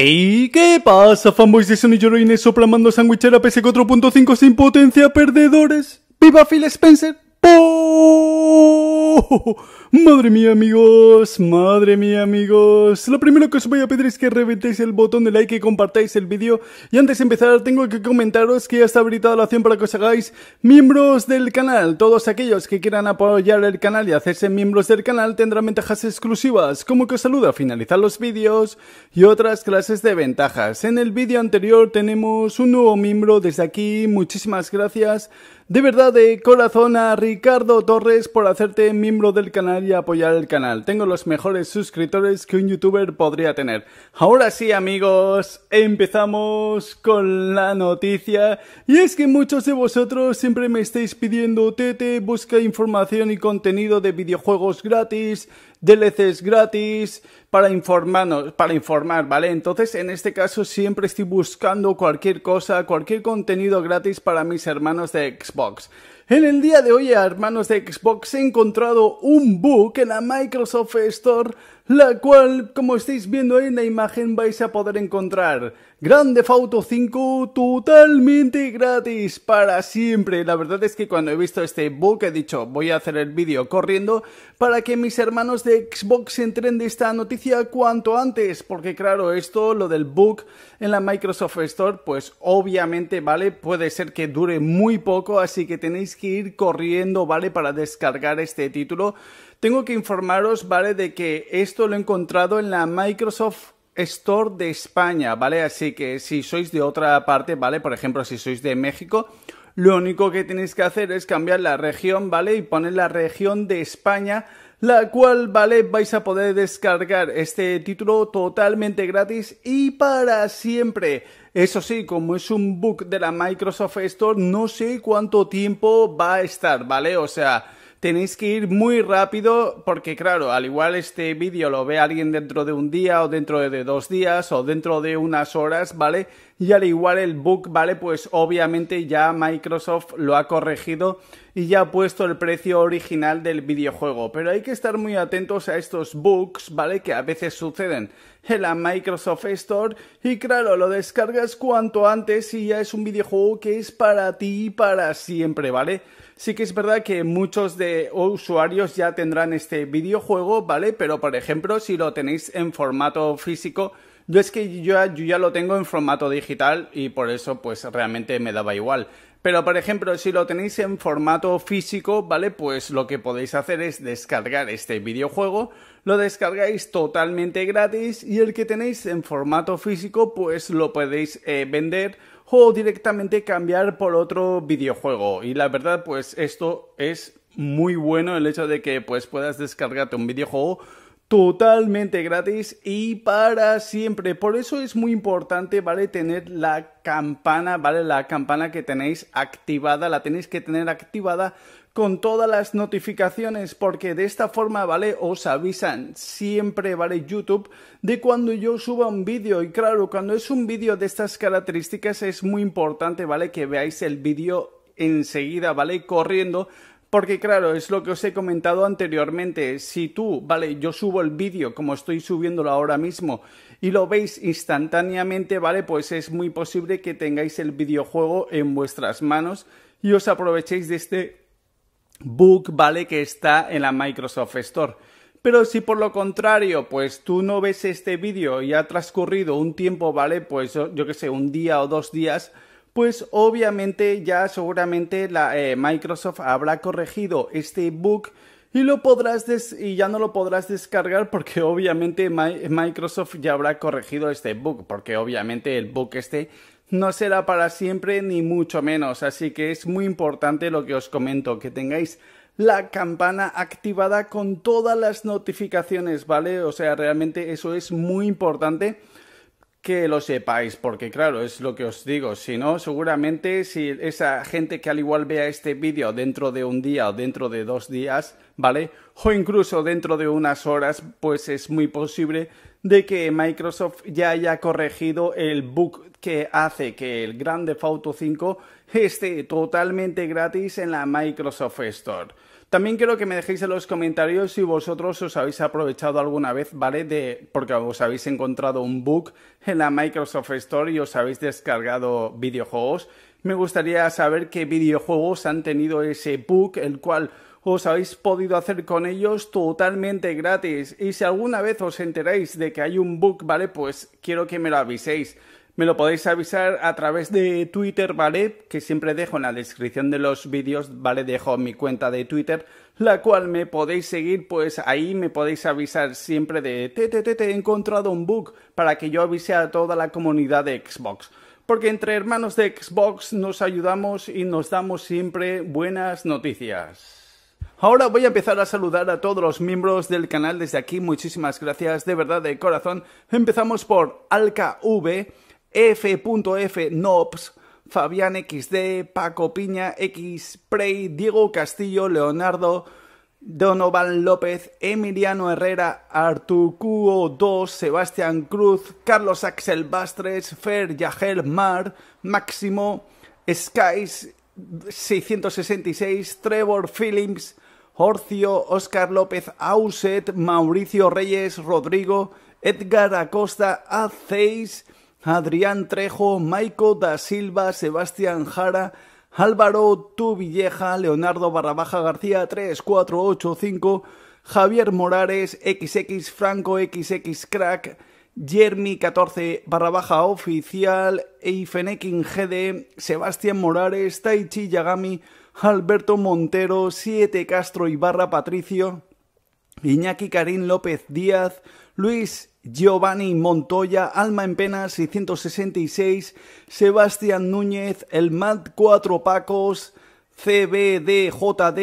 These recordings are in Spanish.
¿Y qué pasa, fanboys de Sony Lloroines soplamando sandwichera PS4.5 sin potencia, perdedores? ¡Viva Phil Spencer! ¡Oh! Madre mía amigos, madre mía amigos. Lo primero que os voy a pedir es que reventéis el botón de like y compartáis el vídeo. Y antes de empezar tengo que comentaros que ya está habilitada la opción para que os hagáis miembros del canal. Todos aquellos que quieran apoyar el canal y hacerse miembros del canal tendrán ventajas exclusivas, como que os saludo a finalizar los vídeos y otras clases de ventajas. En el vídeo anterior tenemos un nuevo miembro desde aquí, muchísimas gracias. De verdad, de corazón a Ricardo Torres por hacerte miembro del canal y apoyar el canal. Tengo los mejores suscriptores que un youtuber podría tener. Ahora sí, amigos, empezamos con la noticia. Y es que muchos de vosotros siempre me estáis pidiendo, Tete, busca información y contenido de videojuegos gratis DLCs gratis para informarnos, para informar, ¿vale? Entonces, en este caso siempre estoy buscando cualquier cosa, cualquier contenido gratis para mis hermanos de Xbox. En el día de hoy, hermanos de Xbox, he encontrado un bug en la Microsoft Store, la cual, como estáis viendo ahí en la imagen, vais a poder encontrar Grande Auto 5 totalmente gratis para siempre. La verdad es que cuando he visto este bug he dicho voy a hacer el vídeo corriendo para que mis hermanos de Xbox entren de esta noticia cuanto antes. Porque claro, esto, lo del bug en la Microsoft Store, pues obviamente, ¿vale? Puede ser que dure muy poco, así que tenéis que ir corriendo, ¿vale? Para descargar este título. Tengo que informaros, ¿vale? De que esto lo he encontrado en la Microsoft Store de España, ¿vale? Así que si sois de otra parte, ¿vale? Por ejemplo, si sois de México, lo único que tenéis que hacer es cambiar la región, ¿vale? Y poner la región de España, la cual, ¿vale? Vais a poder descargar este título totalmente gratis y para siempre. Eso sí, como es un bug de la Microsoft Store, no sé cuánto tiempo va a estar, ¿vale? O sea, tenéis que ir muy rápido porque claro, al igual este vídeo lo ve alguien dentro de un día o dentro de dos días o dentro de unas horas, ¿vale? Y al igual el bug, ¿vale? Pues obviamente ya Microsoft lo ha corregido y ya ha puesto el precio original del videojuego. Pero hay que estar muy atentos a estos bugs, ¿vale? Que a veces suceden en la Microsoft Store y claro, lo descargas cuanto antes y ya es un videojuego que es para ti para siempre, ¿vale? Sí que es verdad que muchos de usuarios ya tendrán este videojuego, ¿vale? Pero por ejemplo, si lo tenéis en formato físico, yo es que yo, yo ya lo tengo en formato digital y por eso pues realmente me daba igual. Pero, por ejemplo, si lo tenéis en formato físico, ¿vale? Pues lo que podéis hacer es descargar este videojuego, lo descargáis totalmente gratis y el que tenéis en formato físico, pues lo podéis eh, vender o directamente cambiar por otro videojuego. Y la verdad, pues esto es muy bueno el hecho de que pues puedas descargarte un videojuego totalmente gratis y para siempre. Por eso es muy importante, ¿vale? Tener la campana, ¿vale? La campana que tenéis activada, la tenéis que tener activada con todas las notificaciones porque de esta forma, ¿vale? Os avisan siempre, ¿vale? YouTube de cuando yo suba un vídeo y claro, cuando es un vídeo de estas características es muy importante, ¿vale? Que veáis el vídeo enseguida, ¿vale? Corriendo porque claro, es lo que os he comentado anteriormente. Si tú, vale, yo subo el vídeo como estoy subiéndolo ahora mismo y lo veis instantáneamente, vale, pues es muy posible que tengáis el videojuego en vuestras manos y os aprovechéis de este bug, vale, que está en la Microsoft Store. Pero si por lo contrario, pues tú no ves este vídeo y ha transcurrido un tiempo, vale, pues yo, que sé, un día o dos días, pues obviamente ya seguramente la eh, Microsoft habrá corregido este bug y lo podrás y ya no lo podrás descargar porque obviamente Microsoft ya habrá corregido este bug porque obviamente el bug este no será para siempre ni mucho menos. Así que es muy importante lo que os comento que tengáis la campana activada con todas las notificaciones vale o sea realmente eso es muy importante que lo sepáis, porque claro, es lo que os digo, si no, seguramente si esa gente que al igual vea este vídeo dentro de un día o dentro de dos días, ¿vale? O incluso dentro de unas horas, pues es muy posible de que Microsoft ya haya corregido el bug que hace que el Grand Theft Auto 5 esté totalmente gratis en la Microsoft Store. También quiero que me dejéis en los comentarios si vosotros os habéis aprovechado alguna vez, ¿vale? De, porque os habéis encontrado un bug en la Microsoft Store y os habéis descargado videojuegos. Me gustaría saber qué videojuegos han tenido ese bug, el cual os habéis podido hacer con ellos totalmente gratis. Y si alguna vez os enteráis de que hay un bug, ¿vale? Pues quiero que me lo aviséis. Me lo podéis avisar a través de Twitter, ¿vale? Que siempre dejo en la descripción de los vídeos, ¿vale? Dejo mi cuenta de Twitter, la cual me podéis seguir, pues ahí me podéis avisar siempre de te, te, te, te he encontrado un bug para que yo avise a toda la comunidad de Xbox. Porque entre hermanos de Xbox nos ayudamos y nos damos siempre buenas noticias. Ahora voy a empezar a saludar a todos los miembros del canal desde aquí. Muchísimas gracias, de verdad, de corazón. Empezamos por AlcaV, F.F. Nobs, Fabián XD, Paco Piña, X Prey, Diego Castillo, Leonardo, Donovan López, Emiliano Herrera, Artucuo 2, Sebastián Cruz, Carlos Axel Bastres, Fer Yagel Mar, Máximo, Skies 666, Trevor Phillips, Horcio, Oscar López Auset, Mauricio Reyes, Rodrigo, Edgar Acosta, Aceis, Adrián Trejo, Maico da Silva, Sebastián Jara, Álvaro Tuvilleja, Leonardo Barrabaja García 3485, Javier Morales, XX Franco, XX Crack, Jeremy 14 barra baja oficial, Eifenekin GD, Sebastián Morales, Taichi Yagami, Alberto Montero, 7 Castro Ibarra Patricio, Iñaki Karim López Díaz, Luis Giovanni Montoya, Alma en Pena 666, Sebastián Núñez, El Mad 4 Pacos, CBDJD,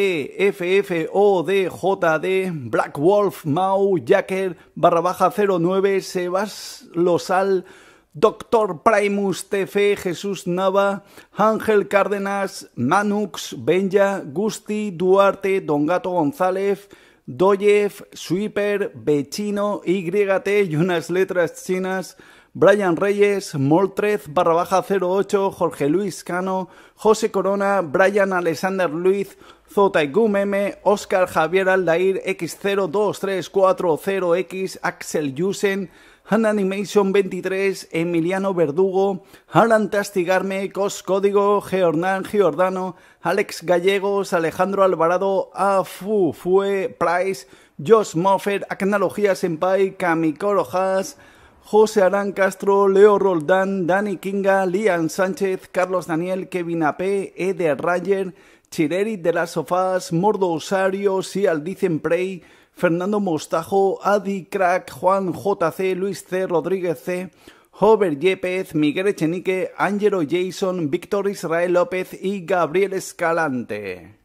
FFODJD, Black Wolf, Mau, Jacker, barra baja 09, Sebas Losal, Doctor Primus TF, Jesús Nava, Ángel Cárdenas, Manux, Benja, Gusti, Duarte, Don Gato González, Doyev, Sweeper, Bechino, YT y unas letras chinas, Brian Reyes, Moltrez, barra baja 08, Jorge Luis Cano, José Corona, Brian Alexander Luis, Zotaigumeme, Oscar Javier Aldair, X02340X, Axel Yusen, Animation 23, Emiliano Verdugo, Alan Tastigarme, Cos Código, Geornán Giordano, Alex Gallegos, Alejandro Alvarado, Afu Fue, Price, Josh Moffett, Acnología Senpai, Kamikoro Haas, José Arán Castro, Leo Roldán, Dani Kinga, Lian Sánchez, Carlos Daniel, Kevin AP, Eder Rayer, Chireri de las Sofás, Mordo Osario, Sial Dicen Prey, Fernando Mostajo, Adi Crack, Juan JC, Luis C, Rodríguez C, Hover Yepez, Miguel Echenique, Ángelo Jason, Víctor Israel López y Gabriel Escalante.